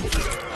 Facebook.